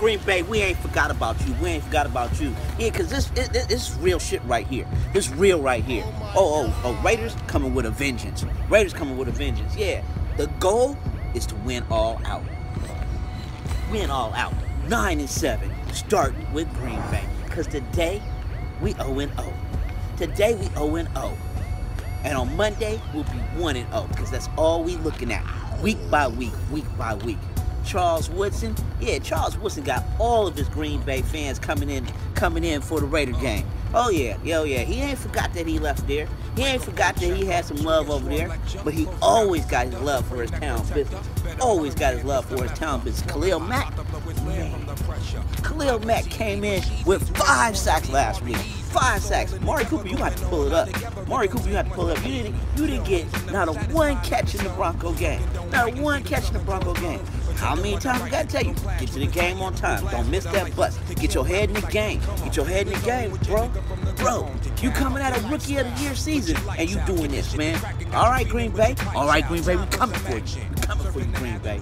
Green Bay, we ain't forgot about you. We ain't forgot about you. Yeah, cause this it, it, real shit right here. This real right here. Oh, oh, oh, oh, Raiders coming with a vengeance. Raiders coming with a vengeance. Yeah. The goal is to win all out. Win all out. Nine and seven. Starting with Green Bay. Cause today we 0 and 0. Today we 0 and 0. And on Monday we'll be 1 and 0. Because that's all we looking at. Week by week, week by week. Charles Woodson. Yeah, Charles Woodson got all of his Green Bay fans coming in coming in for the Raider game. Oh yeah, yo yeah. He ain't forgot that he left there. He ain't forgot that he had some love over there. But he always got his love for his town business. Always got his love for his town business. Khalil Mack. Man. Khalil Mack came in with five sacks last week. Five sacks. Mari Cooper, you have to pull it up. Mari Cooper, you have to pull it up. You didn't you didn't get not a one catch in the Bronco game. Not a one catch in the Bronco game. How many times I gotta tell you? Get to the game on time. Don't miss that bus. Get your head in the game. Get your head in the game, bro. Bro, you coming out of rookie of the year season and you doing this, man. All right, Green Bay. All right, Green Bay. We coming for you. We coming for you, Green Bay.